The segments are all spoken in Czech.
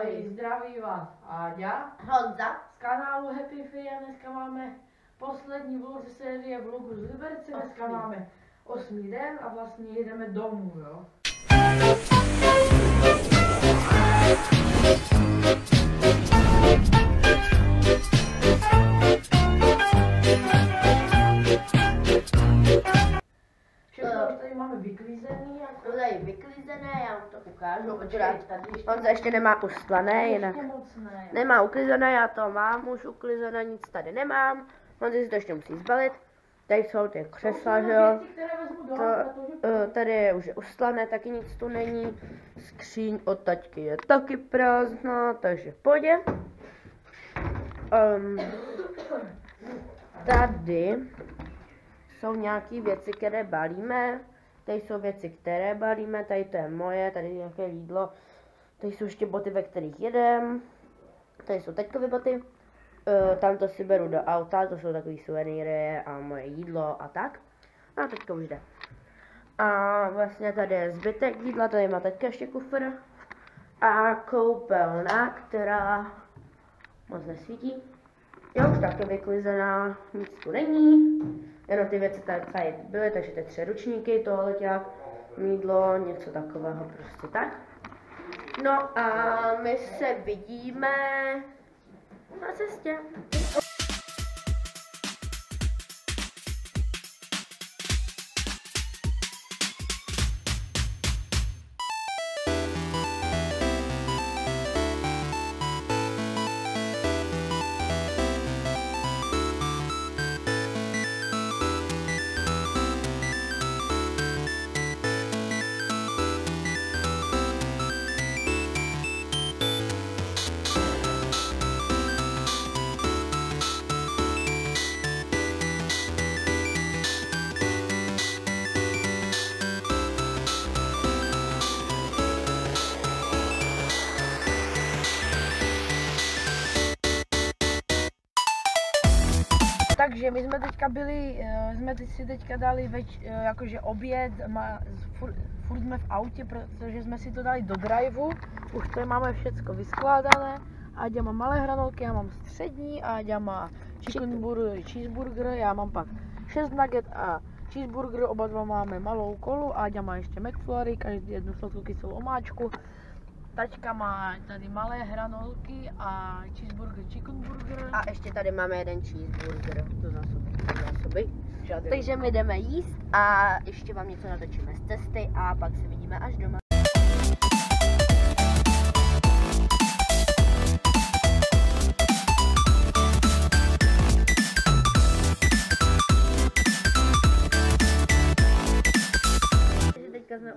Ahoj, zdraví vás Áďa Honza. z kanálu Happy Free a dneska máme poslední vlog ze série vlogu z Liberce. Dneska Osmý. máme osmý den a vlastně jedeme domů, jo. Vyklízený a tady vyklizené, já vám to ukážu. Počkej, tady ještě- Honza ještě nemá ustlané, jinak. ne. Nemá uklizené, já to mám už uklizené, nic tady nemám. Honza si to ještě musí zbalit. Tady jsou ty křesla, že jo. To, eh, tady je už ustané, taky nic tu není. Skříň od taťky je taky prázdná, takže pohodě. Um, tady jsou nějaké věci, které balíme. Tady jsou věci, které balíme, tady to je moje, tady je nějaké jídlo. Tady jsou ještě boty, ve kterých jedem. Tady jsou teďkové boty. Uh, tam to si beru do auta, to jsou takové suvenýry a moje jídlo a tak. A teďka už jde. A vlastně tady je zbytek jídla, tady má teďka ještě kufr. A koupelna, která moc nesvítí. Je už taky vyklizená, nic tu není. Jenom ty věci tady, byly, takže ty tři ručníky, toaleťák, mídlo, něco takového, prostě tak. No a my se vidíme na cestě. Takže my jsme teďka byli, eh, jsme teď si teďka dali več, eh, jakože oběd, má, furt, furt jsme v autě, protože jsme si to dali do driveu, už to máme všecko vyskládané. Aďa má malé hranolky, já mám střední, Aďa má chicken burger, cheeseburger, já mám pak 6 nugget a cheeseburger, oba dva máme malou kolu, Aďa má ještě McFlurry, každý jednu sladkou kyselou omáčku. Taťka má tady malé hranolky a cheeseburger, chicken burger. A ještě tady máme jeden cheeseburger, to zásoby. to zásoby. Žádný. Takže my jdeme jíst a ještě vám něco natočíme z cesty a pak se vidíme až doma.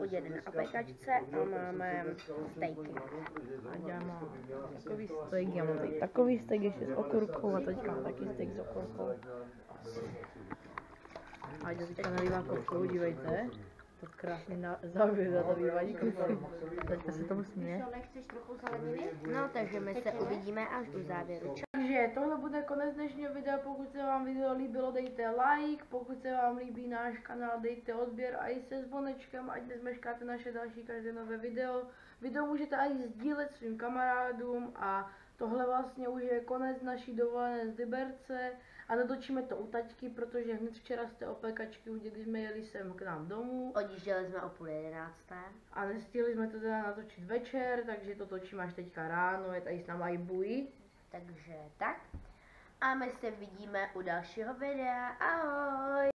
Na apekačce a máme stejky. Aďa má takový steak, já mám tady takový steak ještě s okurkou a teďka mám taky steak s okurkou. Aďa teďka nalívá kofku, dívejte. To krásný na, závěr za to bývají kofku. Teďka se tomu směje. nechceš trochu zeleniny? No, takže my se uvidíme až u závěru. Takže tohle bude konec dnešního videa, pokud se vám video líbilo, dejte like, pokud se vám líbí náš kanál, dejte odběr a i se zvonečkem, ať nezmeškáte naše další každé nové video. Video můžete i sdílet svým kamarádům a tohle vlastně už je konec naší dovolené z Liberce a natočíme to u taťky, protože hned včera jste opekačky udělali, když jsme jeli sem k nám domů Odjížděli jsme o půl jedenácté. a nestihli jsme to teda natočit večer, takže to točíme až teďka ráno, je tady s náma i Buji. Takže tak. A my se vidíme u dalšího videa. Ahoj!